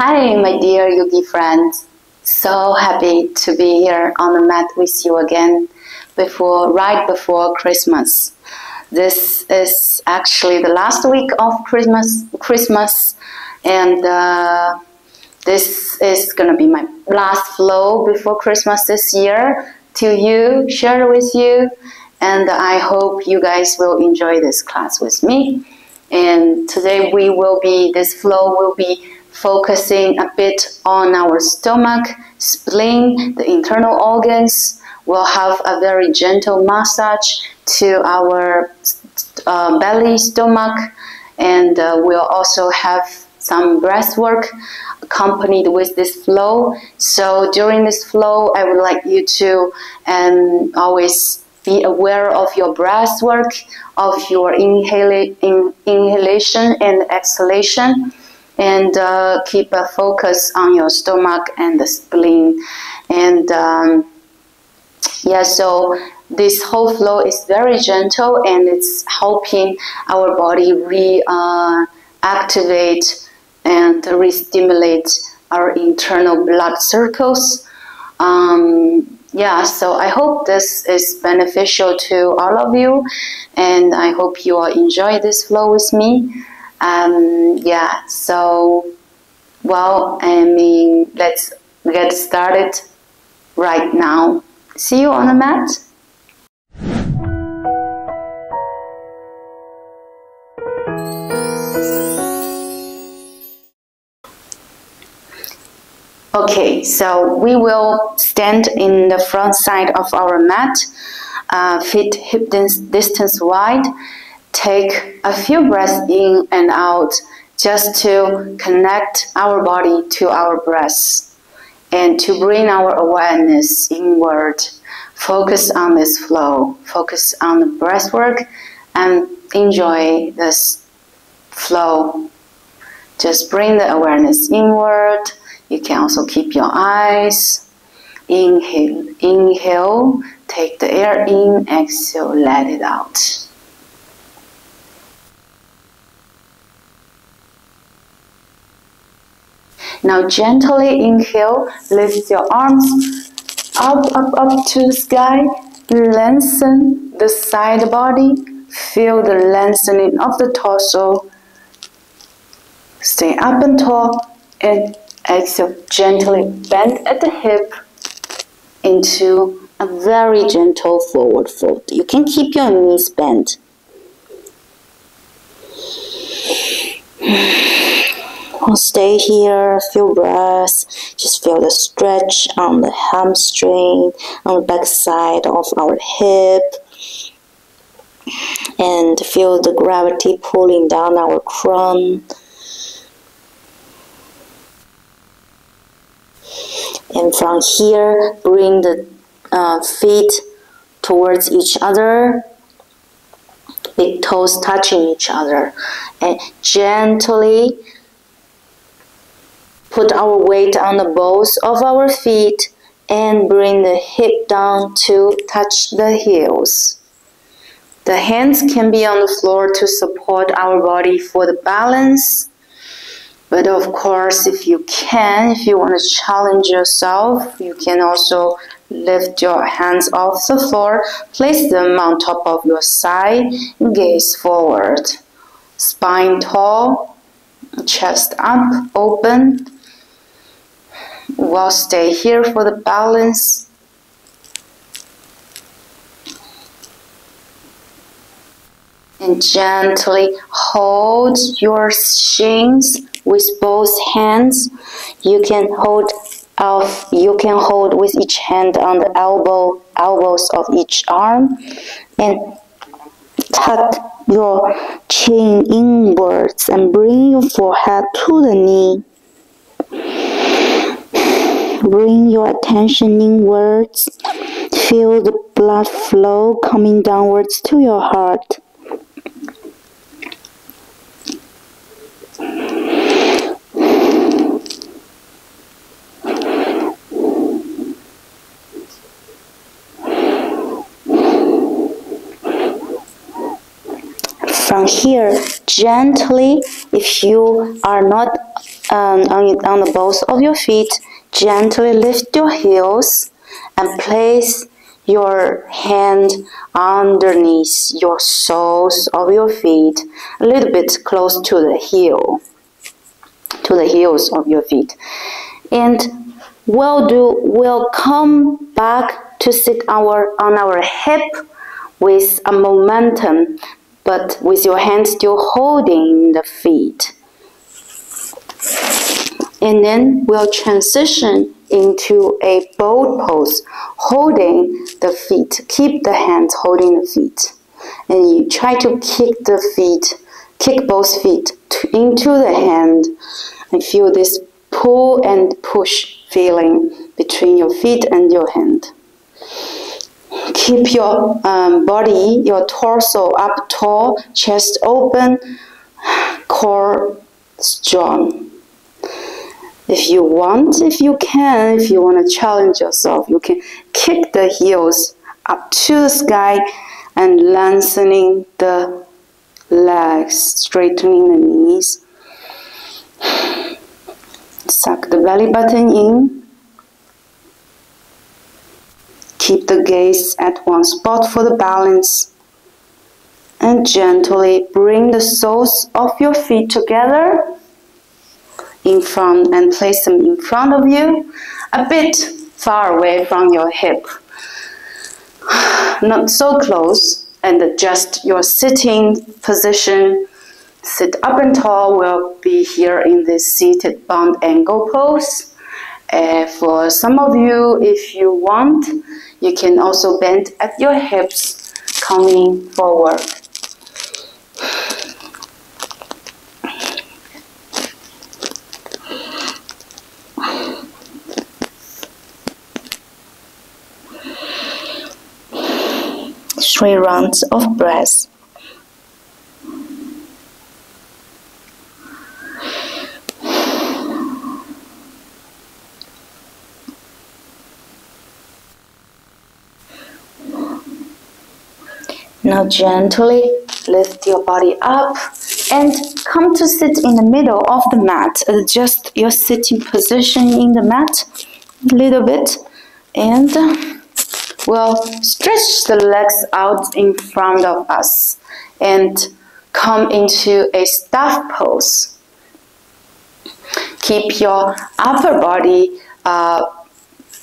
Hi, my dear yogi friends. So happy to be here on the mat with you again before right before Christmas. This is actually the last week of Christmas Christmas and uh, this is gonna be my last flow before Christmas this year to you, share with you, and I hope you guys will enjoy this class with me. And today we will be, this flow will be focusing a bit on our stomach, spleen, the internal organs. We'll have a very gentle massage to our uh, belly, stomach, and uh, we'll also have some breath work accompanied with this flow. So during this flow, I would like you to um, always be aware of your breath work, of your inhala- in, inhalation and exhalation, and uh, keep a focus on your stomach and the spleen. And um, yeah, so this whole flow is very gentle and it's helping our body reactivate uh, and re-stimulate our internal blood circles. Um, yeah, so I hope this is beneficial to all of you, and I hope you all enjoy this flow with me. Um, yeah, so well, I mean, let's get started right now. See you on the mat. Okay, so we will stand in the front side of our mat, uh, feet hip distance wide. Take a few breaths in and out just to connect our body to our breath and to bring our awareness inward. Focus on this flow, focus on the breath work, and enjoy this flow. Just bring the awareness inward you can also keep your eyes. Inhale, inhale, take the air in, exhale, let it out. Now gently inhale, lift your arms up, up, up to the sky, lengthen the side body, feel the lengthening of the torso. Stay up and tall and Exhale, gently bend at the hip into a very gentle forward fold. You can keep your knees bent. I'll stay here, feel breath, just feel the stretch on the hamstring, on the back side of our hip, and feel the gravity pulling down our crown. and from here bring the uh, feet towards each other big toes touching each other and gently put our weight on the balls of our feet and bring the hip down to touch the heels the hands can be on the floor to support our body for the balance but of course, if you can, if you want to challenge yourself, you can also lift your hands off the floor, place them on top of your side, gaze forward. Spine tall, chest up, open. We'll stay here for the balance. And gently hold your shins with both hands. You can hold of you can hold with each hand on the elbow elbows of each arm and tuck your chin inwards and bring your forehead to the knee. Bring your attention inwards. Feel the blood flow coming downwards to your heart. from here gently if you are not um, on, on the balls of your feet, gently lift your heels and place your hand underneath your soles of your feet, a little bit close to the heel, to the heels of your feet. And we'll do, we'll come back to sit our, on our hip with a momentum, but with your hand still holding the feet. And then we'll transition into a boat pose, holding the feet. Keep the hands holding the feet. And you try to kick the feet, kick both feet to, into the hand and feel this pull and push feeling between your feet and your hand. Keep your um, body, your torso up tall, chest open, core strong. If you want, if you can, if you want to challenge yourself, you can kick the heels up to the sky and lengthening the legs, straightening the knees. Suck the belly button in. Keep the gaze at one spot for the balance. And gently bring the soles of your feet together in front and place them in front of you, a bit far away from your hip. Not so close, and adjust your sitting position. Sit up and tall will be here in this seated bound angle pose. Uh, for some of you, if you want, you can also bend at your hips, coming forward. Three rounds of breath. Now gently lift your body up and come to sit in the middle of the mat. Adjust your sitting position in the mat a little bit and We'll stretch the legs out in front of us and come into a staff pose. Keep your upper body uh,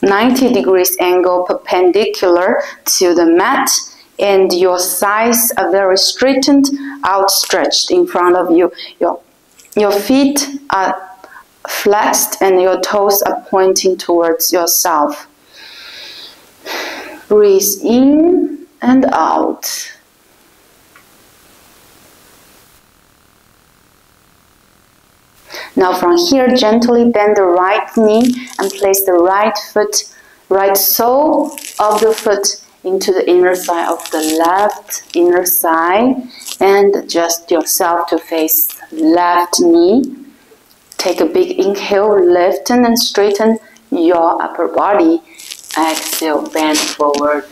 90 degrees angle perpendicular to the mat and your thighs are very straightened, outstretched in front of you. Your, your feet are flexed and your toes are pointing towards yourself. Breathe in and out. Now from here, gently bend the right knee and place the right foot, right sole of the foot into the inner thigh of the left inner thigh and adjust yourself to face left knee. Take a big inhale, lift and straighten your upper body Exhale, bend forward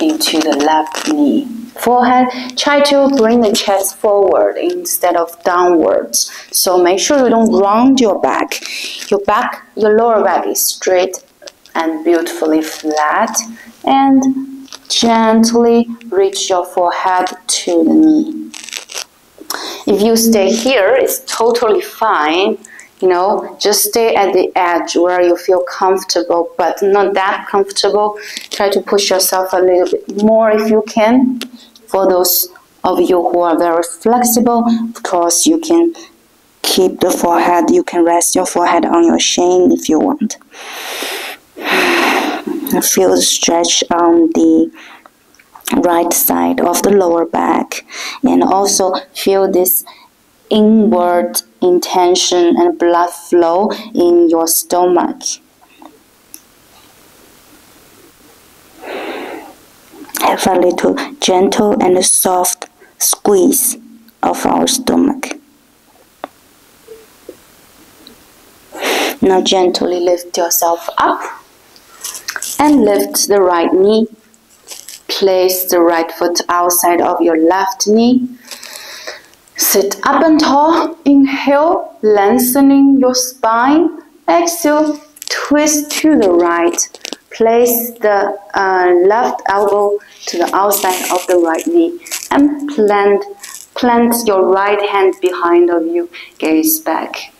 into the left knee. Forehead, try to bring the chest forward instead of downwards. So make sure you don't round your back. Your back, your lower back is straight and beautifully flat. And gently reach your forehead to the knee. If you stay here, it's totally fine you know, just stay at the edge where you feel comfortable, but not that comfortable. Try to push yourself a little bit more if you can. For those of you who are very flexible, of course, you can keep the forehead, you can rest your forehead on your shin if you want. Feel the stretch on the right side of the lower back and also feel this inward intention and blood flow in your stomach. Have a little gentle and soft squeeze of our stomach. Now gently lift yourself up and lift the right knee. Place the right foot outside of your left knee Sit up and tall. Inhale, lengthening your spine. Exhale, twist to the right. Place the uh, left elbow to the outside of the right knee and plant, plant your right hand behind of you. Gaze back.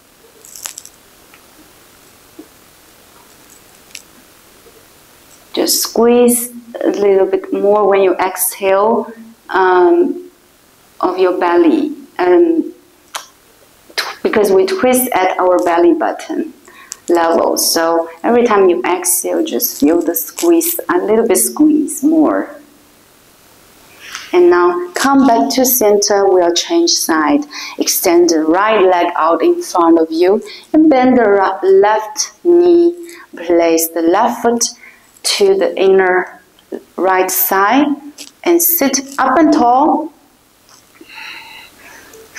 Just squeeze a little bit more when you exhale um, of your belly um, because we twist at our belly button level. So every time you exhale, just feel the squeeze, a little bit squeeze more. And now come back to center, we'll change side. Extend the right leg out in front of you and bend the left knee. Place the left foot to the inner right side and sit up and tall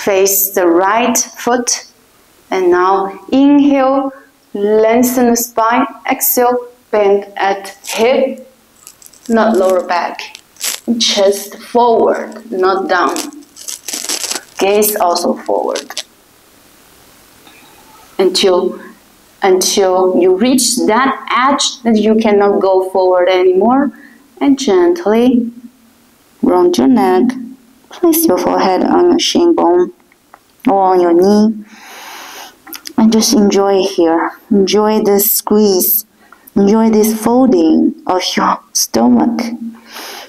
face the right foot. And now inhale, lengthen the spine. Exhale, bend at hip, not lower back. Chest forward, not down. Gaze also forward. Until until you reach that edge that you cannot go forward anymore and gently round your neck Place your forehead on your shin bone or on your knee and just enjoy here. Enjoy this squeeze. Enjoy this folding of your stomach.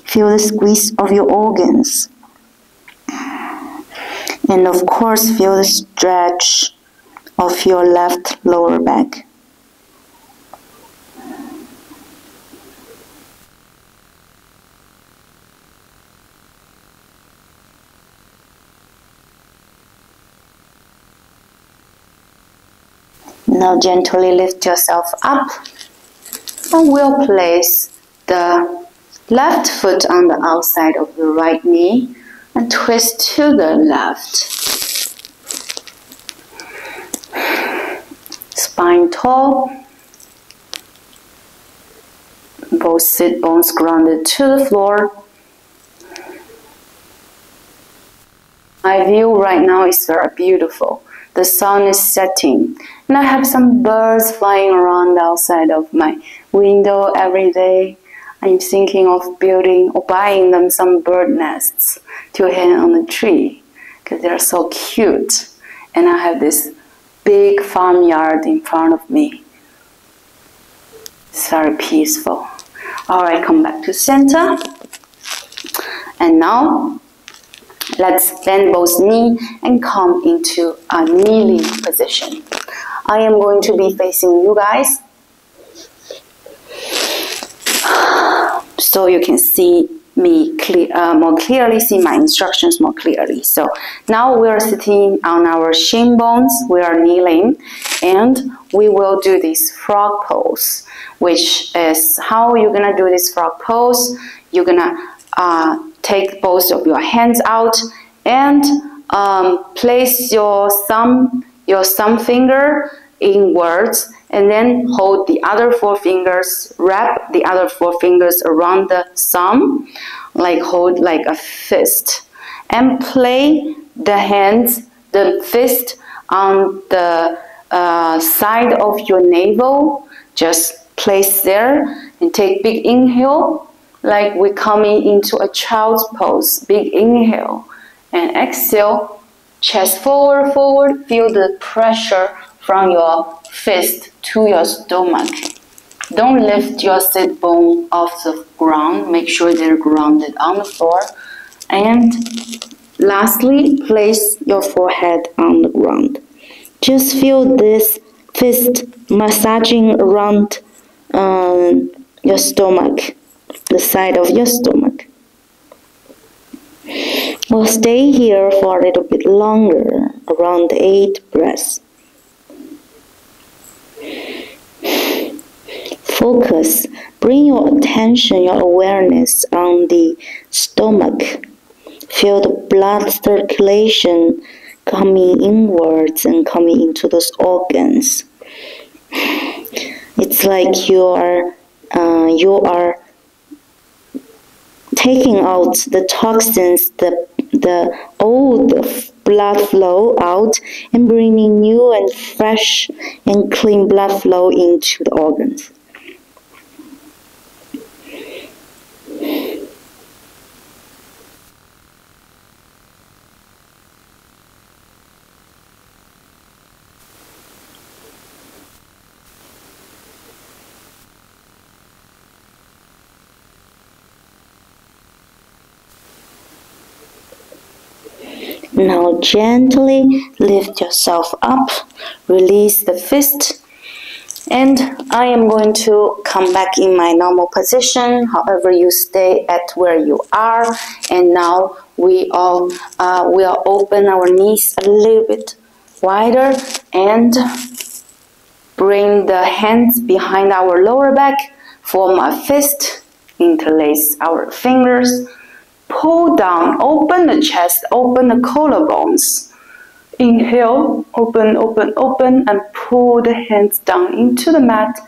Feel the squeeze of your organs. And of course, feel the stretch of your left lower back. Now gently lift yourself up and we'll place the left foot on the outside of the right knee and twist to the left. Spine tall. Both sit bones grounded to the floor. My view right now is very beautiful. The sun is setting, and I have some birds flying around outside of my window every day. I'm thinking of building or buying them some bird nests to hang on the tree because they're so cute. And I have this big farmyard in front of me. It's very peaceful. All right, come back to center. And now Let's bend both knee and come into a kneeling position. I am going to be facing you guys so you can see me clear, uh, more clearly, see my instructions more clearly. So now we are sitting on our shin bones, we are kneeling, and we will do this frog pose, which is how you're gonna do this frog pose. You're gonna uh, take both of your hands out and um, place your thumb, your thumb finger inwards and then hold the other four fingers, wrap the other four fingers around the thumb, like hold like a fist. And play the hands, the fist on the uh, side of your navel. Just place there and take big inhale like we're coming into a child's pose. Big inhale and exhale. Chest forward, forward. Feel the pressure from your fist to your stomach. Don't lift your sit bone off the ground. Make sure they're grounded on the floor. And lastly, place your forehead on the ground. Just feel this fist massaging around um, your stomach the side of your stomach. We'll stay here for a little bit longer, around 8 breaths. Focus, bring your attention, your awareness on the stomach. Feel the blood circulation coming inwards and coming into those organs. It's like you are, uh, you are taking out the toxins, the, the old blood flow out and bringing new and fresh and clean blood flow into the organs. Now gently lift yourself up, release the fist, and I am going to come back in my normal position. However, you stay at where you are, and now we all uh, will open our knees a little bit wider and bring the hands behind our lower back, form a fist, interlace our fingers Pull down, open the chest, open the collarbones. Inhale, open, open, open, and pull the hands down into the mat.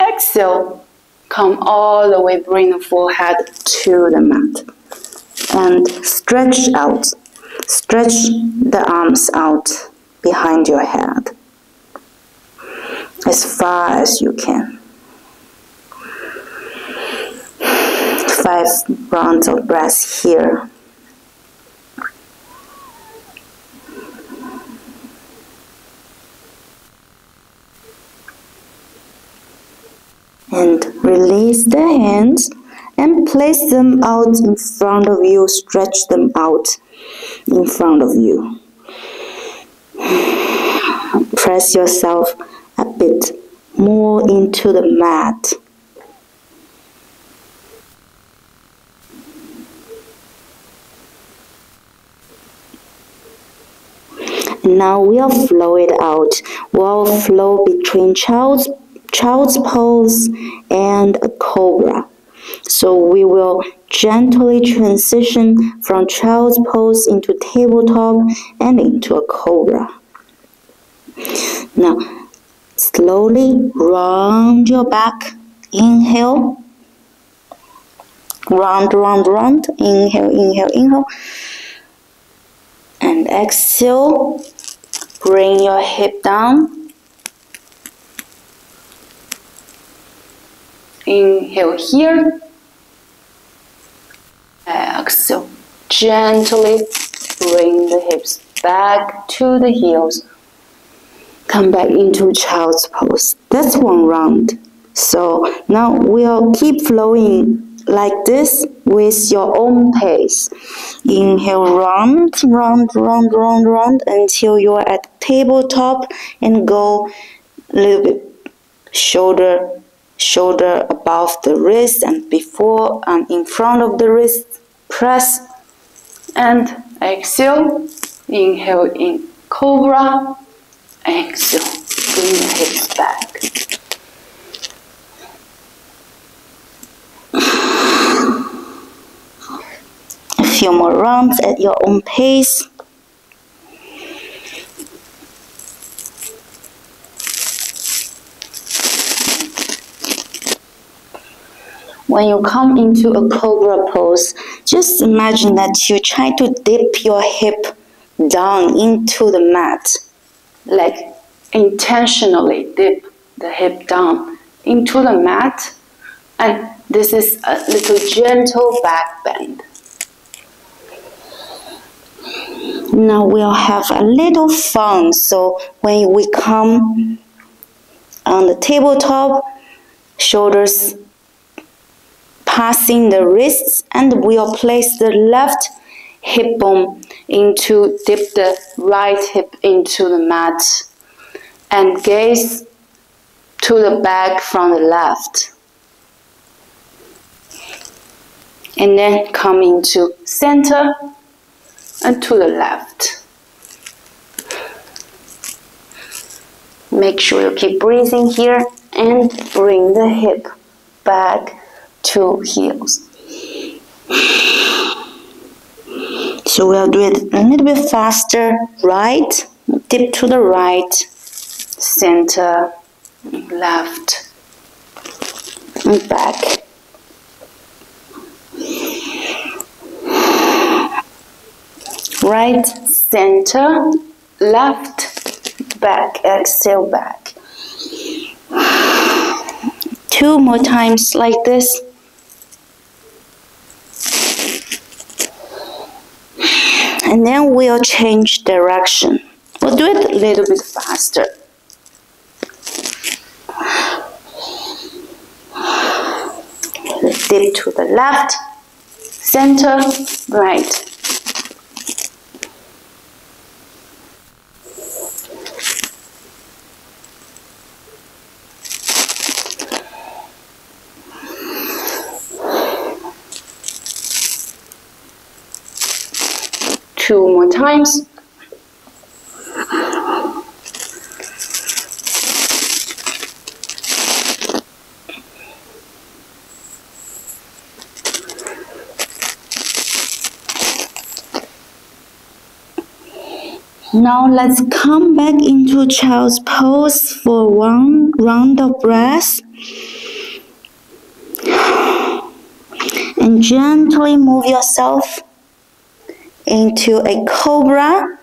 Exhale, come all the way, bring the forehead to the mat. And stretch out. Stretch the arms out behind your head as far as you can. Five rounds of breaths here. And release the hands and place them out in front of you, stretch them out in front of you. Press yourself a bit more into the mat. Now we'll flow it out. We'll flow between child's, child's pose and a cobra. So we will gently transition from child's pose into tabletop and into a cobra. Now, slowly round your back. Inhale. Round, round, round. Inhale, inhale, inhale. And exhale. Bring your hip down. Inhale here. Exhale. Gently bring the hips back to the heels. Come back into child's pose. That's one round. So now we'll keep flowing like this with your own pace. Inhale, round, round, round, round, round until you're at tabletop and go a little bit shoulder, shoulder above the wrist and before and in front of the wrist. Press and exhale. Inhale in cobra. Exhale. Bring the hips back. Few more rounds at your own pace. When you come into a cobra pose, just imagine that you try to dip your hip down into the mat, like intentionally dip the hip down into the mat, and this is a little gentle back bend. Now we'll have a little fun. So when we come on the tabletop, shoulders passing the wrists, and we'll place the left hip bone into, dip the right hip into the mat, and gaze to the back from the left. And then come into center and to the left. Make sure you keep breathing here and bring the hip back to heels. So we'll do it a little bit faster. Right, dip to the right, center, left, and back. Right center, left, back, exhale back. Two more times like this. And then we'll change direction. We'll do it a little bit faster. Dip to the left, center, right. Two more times. Now let's come back into child's pose for one round of breath. And gently move yourself into a cobra.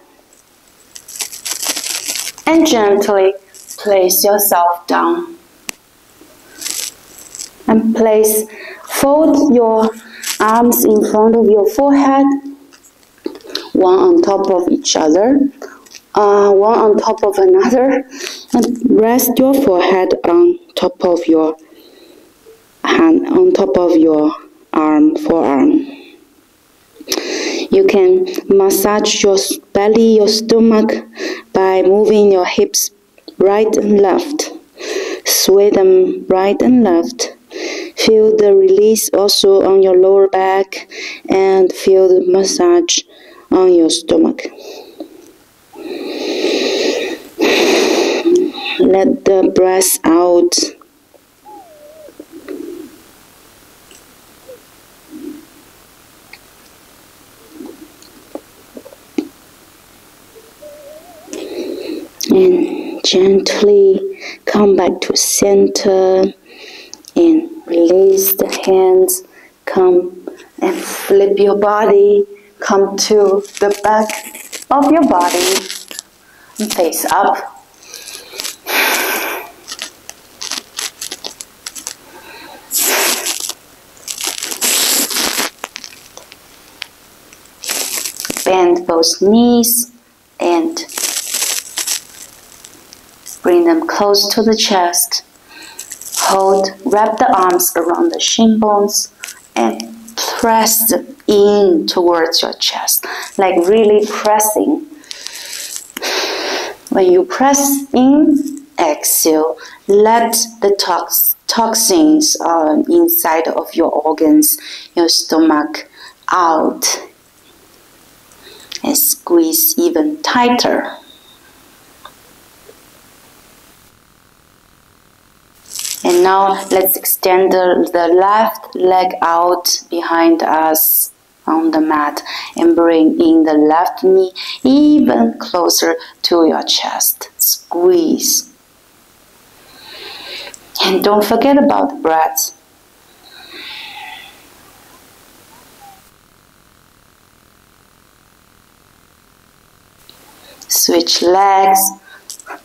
And gently place yourself down. And place, fold your arms in front of your forehead one on top of each other, uh, one on top of another, and rest your forehead on top of your hand, on top of your arm, forearm. You can massage your belly, your stomach by moving your hips right and left. Sway them right and left. Feel the release also on your lower back and feel the massage on your stomach. Let the breath out. And gently come back to center and release the hands. Come and flip your body come to the back of your body and face up. Bend both knees and bring them close to the chest. Hold, wrap the arms around the shin bones and press them in towards your chest, like really pressing. When you press in, exhale, let the tox toxins uh, inside of your organs, your stomach, out and squeeze even tighter. Now let's extend the, the left leg out behind us on the mat and bring in the left knee even closer to your chest. Squeeze. And don't forget about the breath. Switch legs,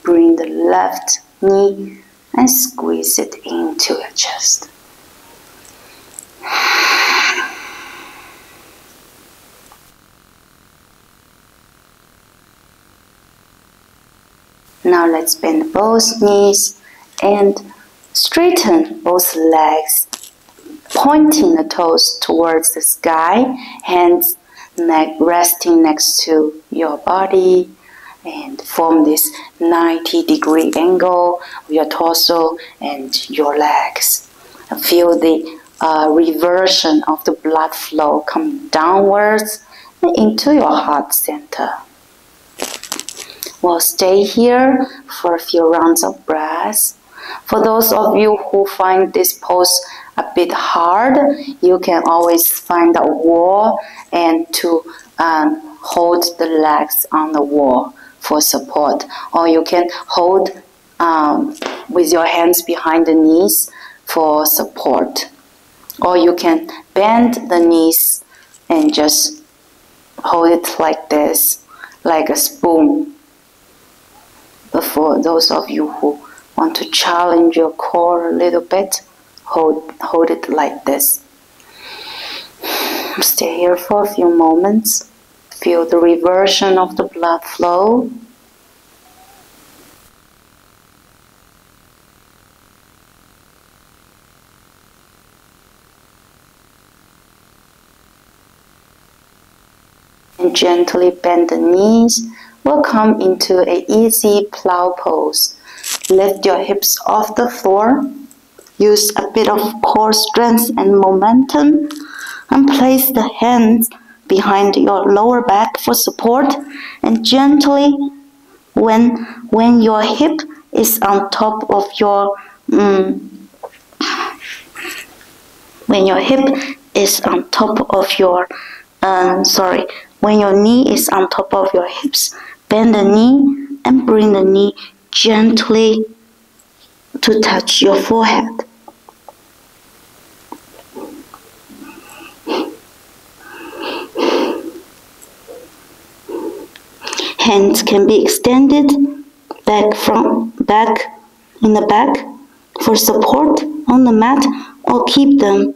bring the left knee and squeeze it into your chest. Now let's bend both knees and straighten both legs, pointing the toes towards the sky, hands neck resting next to your body and form this 90 degree angle of your torso and your legs. Feel the uh, reversion of the blood flow coming downwards into your heart center. We'll stay here for a few rounds of breath. For those of you who find this pose a bit hard, you can always find a wall and to um, hold the legs on the wall for support. Or you can hold um, with your hands behind the knees for support. Or you can bend the knees and just hold it like this, like a spoon. But for those of you who want to challenge your core a little bit, hold, hold it like this. Stay here for a few moments. Feel the reversion of the blood flow. And gently bend the knees. We'll come into an easy plow pose. Lift your hips off the floor. Use a bit of core strength and momentum. And place the hands behind your lower back for support. And gently, when, when your hip is on top of your um, when your hip is on top of your um, sorry when your knee is on top of your hips, bend the knee and bring the knee gently to touch your forehead. Hands can be extended back from back in the back for support on the mat or keep them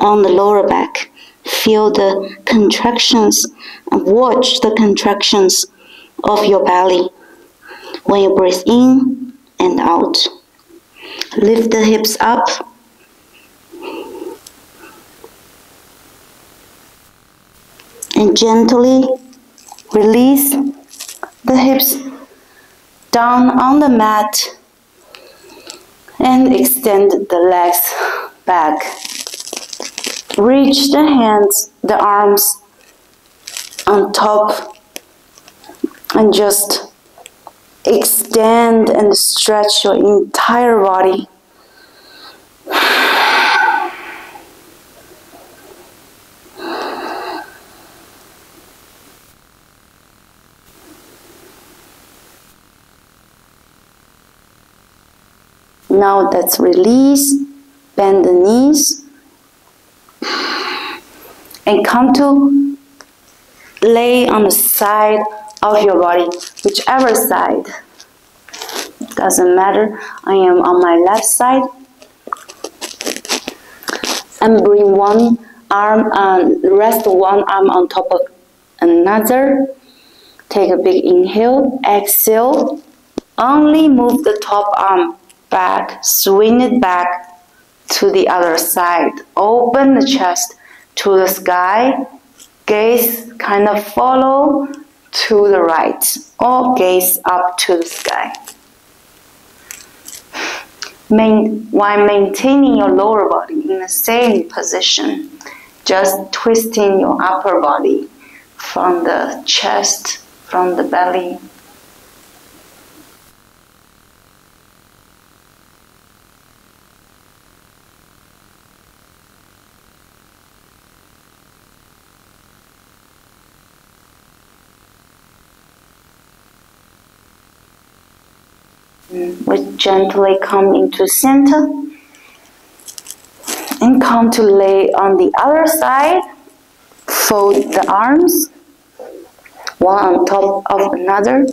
on the lower back. Feel the contractions and watch the contractions of your belly when you breathe in and out. Lift the hips up. And gently release the hips down on the mat and extend the legs back Reach the hands, the arms on top and just extend and stretch your entire body. Now let's release, bend the knees and come to lay on the side of your body, whichever side. Doesn't matter. I am on my left side. And bring one arm and rest one arm on top of another. Take a big inhale, exhale. Only move the top arm back, swing it back to the other side. Open the chest to the sky, gaze kind of follow to the right, or gaze up to the sky. Main, while maintaining your lower body in the same position, just twisting your upper body from the chest, from the belly, we gently come into center and come to lay on the other side fold the arms one on top of another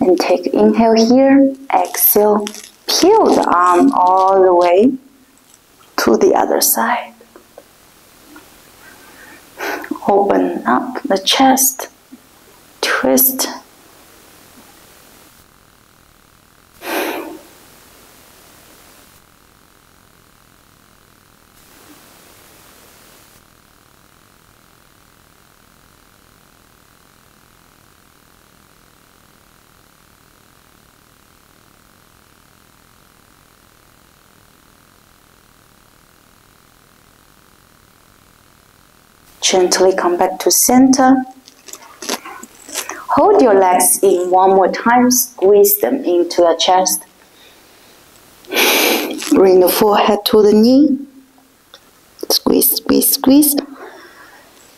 and take inhale here exhale peel the arm all the way to the other side. Open up the chest twist Gently come back to center. Hold your legs in one more time, squeeze them into the chest. Bring the forehead to the knee. Squeeze, squeeze, squeeze.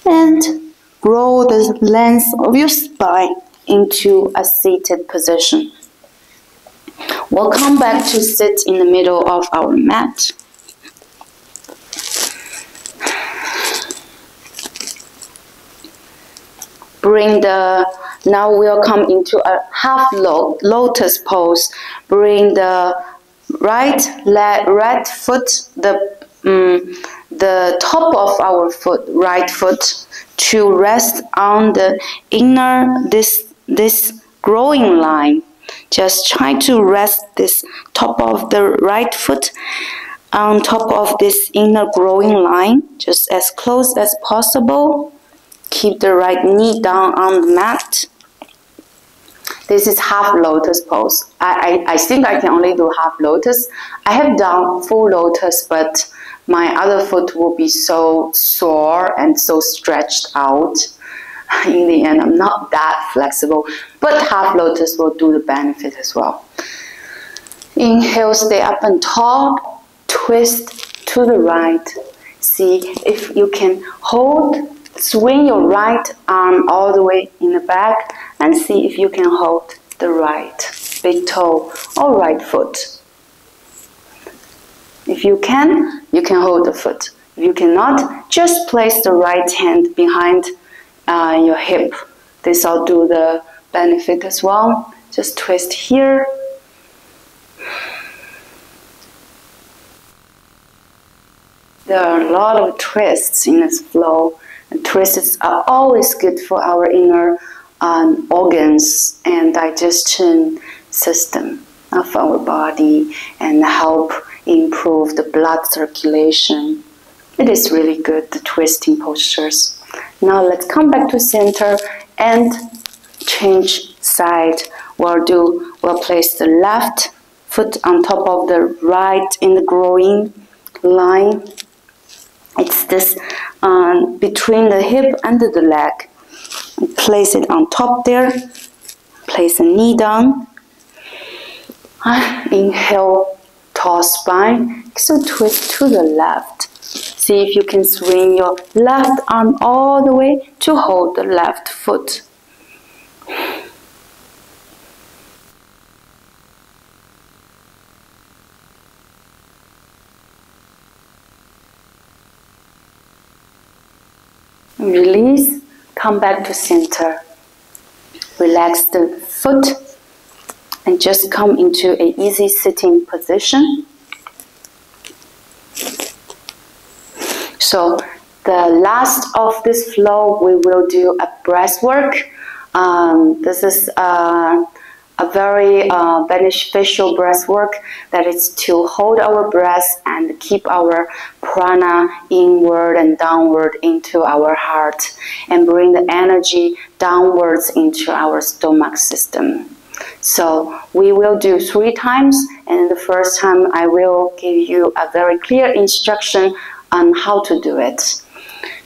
And roll the length of your spine into a seated position. We'll come back to sit in the middle of our mat. Bring the, now we'll come into a half lotus pose. Bring the right leg, right foot, the, um, the top of our foot, right foot, to rest on the inner, this, this growing line. Just try to rest this top of the right foot on top of this inner growing line, just as close as possible. Keep the right knee down on the mat. This is half lotus pose. I, I, I think I can only do half lotus. I have done full lotus, but my other foot will be so sore and so stretched out. In the end, I'm not that flexible, but half lotus will do the benefit as well. Inhale, stay up and tall twist to the right. See if you can hold, swing your right arm all the way in the back and see if you can hold the right big toe or right foot. If you can, you can hold the foot. If you cannot, just place the right hand behind uh, your hip. This will do the benefit as well. Just twist here there are a lot of twists in this flow. Twists are always good for our inner um, organs and digestion system of our body and help improve the blood circulation. It is really good, the twisting postures. Now let's come back to center and change side. We'll do, we'll place the left foot on top of the right in the growing line it's this um, between the hip and the leg. Place it on top there. Place the knee down. Uh, inhale, tall spine. So twist to the left. See if you can swing your left arm all the way to hold the left foot. Release, come back to center. Relax the foot and just come into an easy sitting position. So the last of this flow, we will do a breath work. Um, this is uh, a very uh, beneficial breath work that is to hold our breath and keep our prana inward and downward into our heart and bring the energy downwards into our stomach system. So we will do three times and the first time I will give you a very clear instruction on how to do it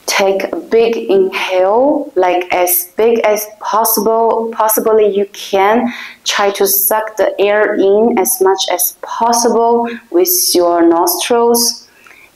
take a big inhale, like as big as possible, possibly you can. Try to suck the air in as much as possible with your nostrils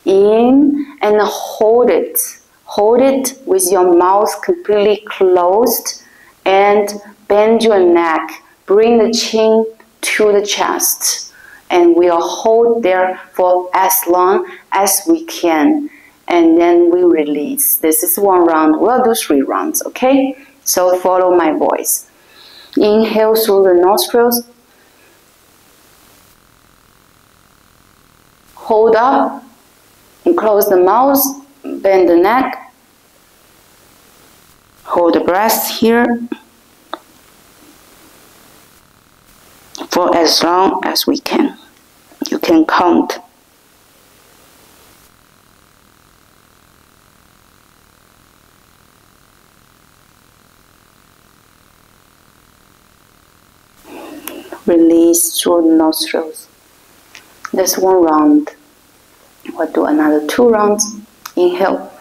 in and hold it. Hold it with your mouth completely closed and bend your neck. Bring the chin to the chest and we'll hold there for as long as we can and then we release. This is one round. We'll do three rounds, okay? So follow my voice. Inhale through the nostrils. Hold up and close the mouth, bend the neck. Hold the breath here for as long as we can. You can count release through the nostrils. That's one round. We'll do another two rounds. Inhale.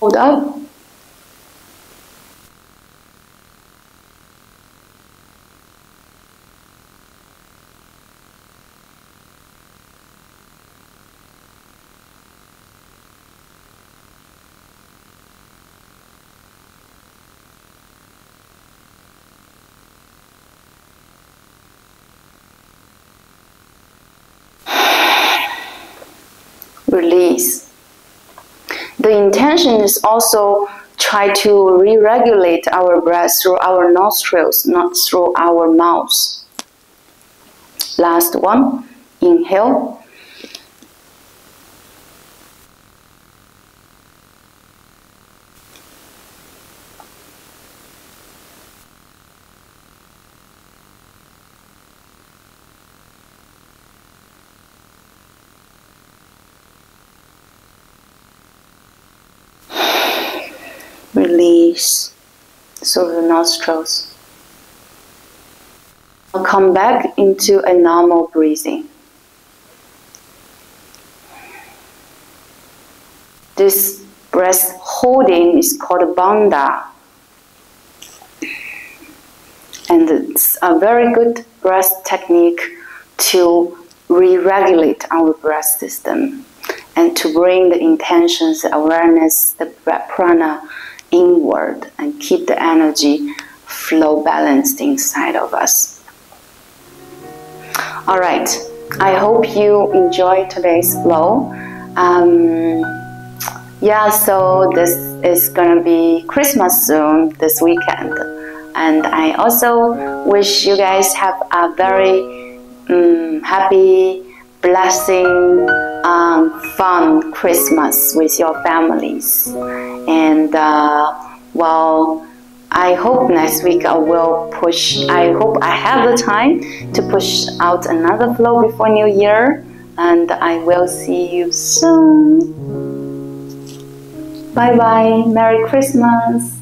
Hold up. Release. The intention is also try to re-regulate our breath through our nostrils, not through our mouths. Last one, inhale. release through the nostrils. Come back into a normal breathing. This breath holding is called bandha. And it's a very good breath technique to re-regulate our breath system and to bring the intentions, the awareness, the prana inward and keep the energy flow balanced inside of us. All right, I hope you enjoy today's flow. Um, yeah, so this is gonna be Christmas soon this weekend, and I also wish you guys have a very um, happy, blessing, um, fun Christmas with your families. And uh, well, I hope next week I will push, I hope I have the time to push out another flow before New Year. And I will see you soon. Bye bye. Merry Christmas.